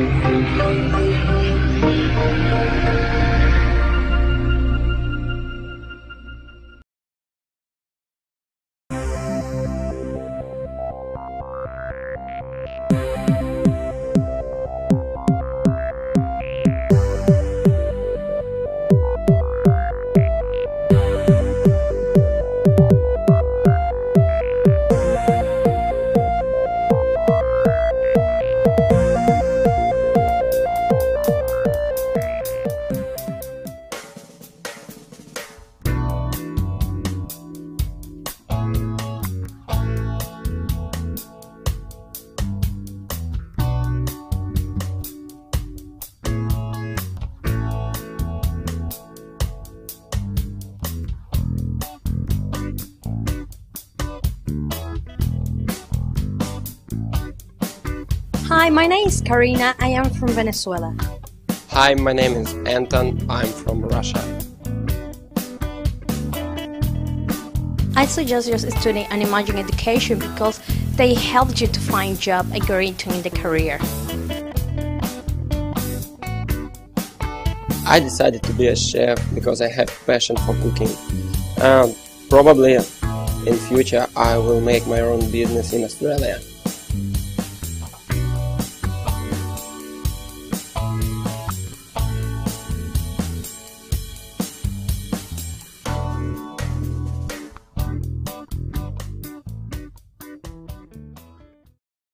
Thank you. Hi, my name is Karina. I am from Venezuela. Hi, my name is Anton. I'm from Russia. I suggest you study an Imagine Education because they help you to find job and grow into in the career. I decided to be a chef because I have passion for cooking. And probably in future I will make my own business in Australia.